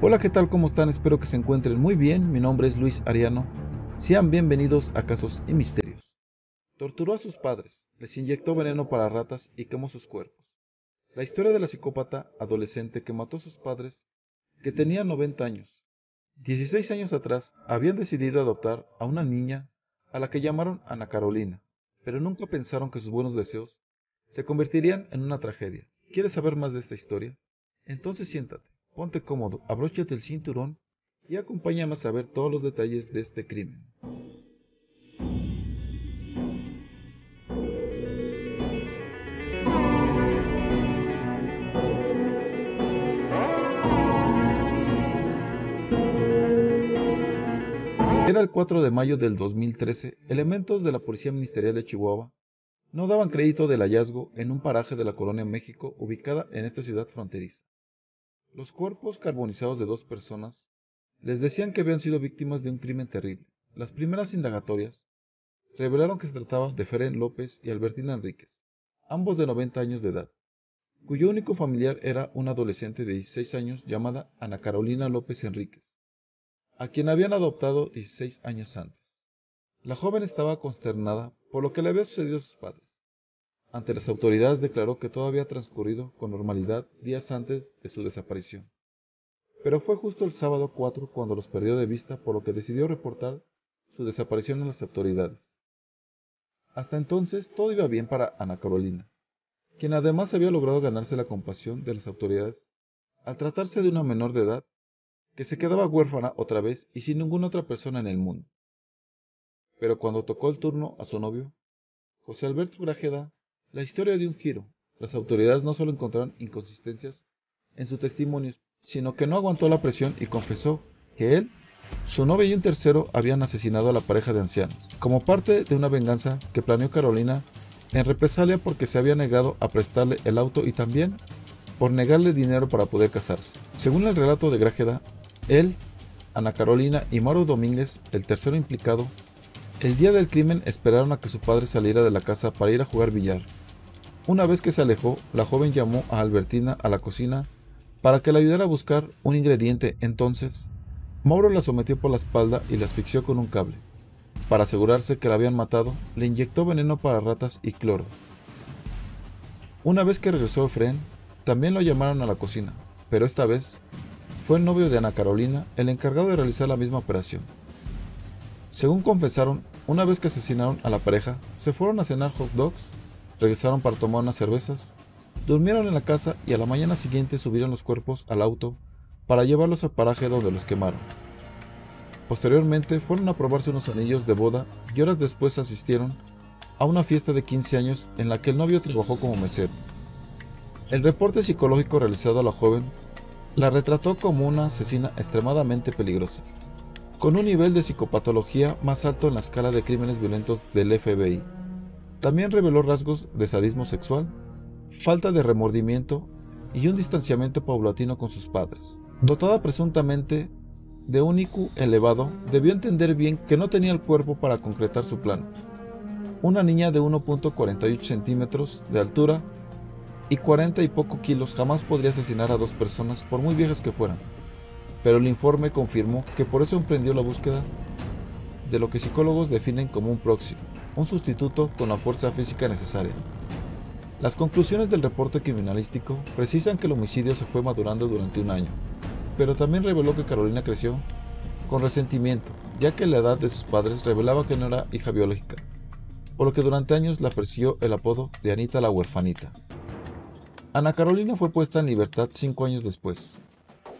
Hola, ¿qué tal? ¿Cómo están? Espero que se encuentren muy bien. Mi nombre es Luis Ariano. Sean bienvenidos a Casos y Misterios. Torturó a sus padres, les inyectó veneno para ratas y quemó sus cuerpos. La historia de la psicópata adolescente que mató a sus padres, que tenía 90 años. 16 años atrás habían decidido adoptar a una niña a la que llamaron Ana Carolina, pero nunca pensaron que sus buenos deseos se convertirían en una tragedia. ¿Quieres saber más de esta historia? Entonces siéntate, ponte cómodo, abróchate el cinturón y acompáñame a saber todos los detalles de este crimen. Era el 4 de mayo del 2013, elementos de la Policía Ministerial de Chihuahua no daban crédito del hallazgo en un paraje de la Colonia México ubicada en esta ciudad fronteriza. Los cuerpos carbonizados de dos personas les decían que habían sido víctimas de un crimen terrible. Las primeras indagatorias revelaron que se trataba de Feren López y Albertina Enríquez, ambos de 90 años de edad, cuyo único familiar era una adolescente de 16 años llamada Ana Carolina López Enríquez, a quien habían adoptado 16 años antes. La joven estaba consternada por lo que le había sucedido a sus padres. Ante las autoridades declaró que todo había transcurrido con normalidad días antes de su desaparición. Pero fue justo el sábado 4 cuando los perdió de vista, por lo que decidió reportar su desaparición a las autoridades. Hasta entonces todo iba bien para Ana Carolina, quien además había logrado ganarse la compasión de las autoridades al tratarse de una menor de edad que se quedaba huérfana otra vez y sin ninguna otra persona en el mundo. Pero cuando tocó el turno a su novio, José Alberto Grajeda, la historia dio un giro. Las autoridades no solo encontraron inconsistencias en su testimonio, sino que no aguantó la presión y confesó que él, su novia y un tercero habían asesinado a la pareja de ancianos, como parte de una venganza que planeó Carolina en represalia porque se había negado a prestarle el auto y también por negarle dinero para poder casarse. Según el relato de Grajeda, él, Ana Carolina y Mauro Domínguez, el tercero implicado, el día del crimen esperaron a que su padre saliera de la casa para ir a jugar billar. Una vez que se alejó, la joven llamó a Albertina a la cocina para que la ayudara a buscar un ingrediente. Entonces, Mauro la sometió por la espalda y la asfixió con un cable. Para asegurarse que la habían matado, le inyectó veneno para ratas y cloro. Una vez que regresó Efren, también lo llamaron a la cocina, pero esta vez fue el novio de Ana Carolina el encargado de realizar la misma operación. Según confesaron, una vez que asesinaron a la pareja, se fueron a cenar hot dogs, regresaron para tomar unas cervezas, durmieron en la casa y a la mañana siguiente subieron los cuerpos al auto para llevarlos al paraje donde los quemaron. Posteriormente fueron a probarse unos anillos de boda y horas después asistieron a una fiesta de 15 años en la que el novio trabajó como mesero. El reporte psicológico realizado a la joven la retrató como una asesina extremadamente peligrosa, con un nivel de psicopatología más alto en la escala de crímenes violentos del FBI. También reveló rasgos de sadismo sexual, falta de remordimiento y un distanciamiento paulatino con sus padres. Dotada presuntamente de un IQ elevado, debió entender bien que no tenía el cuerpo para concretar su plan. Una niña de 1.48 centímetros de altura y 40 y poco kilos jamás podría asesinar a dos personas por muy viejas que fueran pero el informe confirmó que por eso emprendió la búsqueda de lo que psicólogos definen como un próximo, un sustituto con la fuerza física necesaria. Las conclusiones del reporte criminalístico precisan que el homicidio se fue madurando durante un año, pero también reveló que Carolina creció con resentimiento, ya que la edad de sus padres revelaba que no era hija biológica, por lo que durante años la persiguió el apodo de Anita la huerfanita. Ana Carolina fue puesta en libertad cinco años después,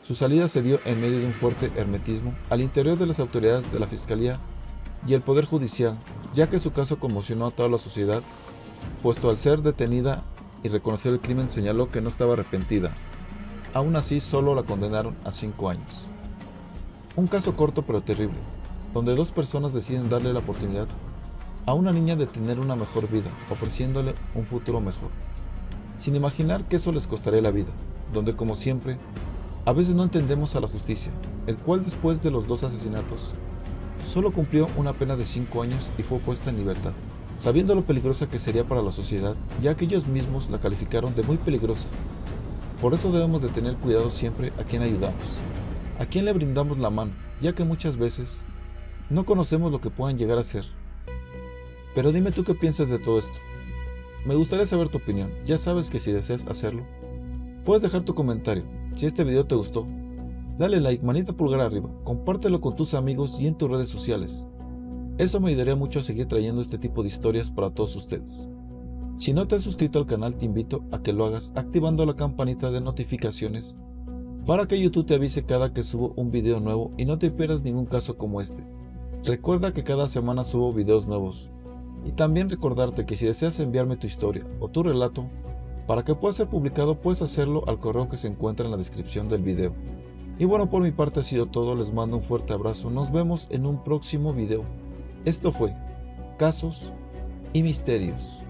su salida se dio en medio de un fuerte hermetismo al interior de las autoridades de la Fiscalía y el Poder Judicial, ya que su caso conmocionó a toda la sociedad, puesto al ser detenida y reconocer el crimen señaló que no estaba arrepentida. Aún así, solo la condenaron a cinco años. Un caso corto pero terrible, donde dos personas deciden darle la oportunidad a una niña de tener una mejor vida, ofreciéndole un futuro mejor, sin imaginar que eso les costaría la vida, donde como siempre a veces no entendemos a la justicia, el cual después de los dos asesinatos, solo cumplió una pena de 5 años y fue puesta en libertad, sabiendo lo peligrosa que sería para la sociedad, ya que ellos mismos la calificaron de muy peligrosa. Por eso debemos de tener cuidado siempre a quien ayudamos. ¿A quién le brindamos la mano? Ya que muchas veces no conocemos lo que puedan llegar a ser. Pero dime tú qué piensas de todo esto. Me gustaría saber tu opinión. Ya sabes que si deseas hacerlo, puedes dejar tu comentario. Si este video te gustó, dale like, manita pulgar arriba, compártelo con tus amigos y en tus redes sociales. Eso me ayudaría mucho a seguir trayendo este tipo de historias para todos ustedes. Si no te has suscrito al canal te invito a que lo hagas activando la campanita de notificaciones para que YouTube te avise cada que subo un video nuevo y no te pierdas ningún caso como este. Recuerda que cada semana subo videos nuevos. Y también recordarte que si deseas enviarme tu historia o tu relato, para que pueda ser publicado puedes hacerlo al correo que se encuentra en la descripción del video. Y bueno, por mi parte ha sido todo, les mando un fuerte abrazo, nos vemos en un próximo video. Esto fue Casos y Misterios.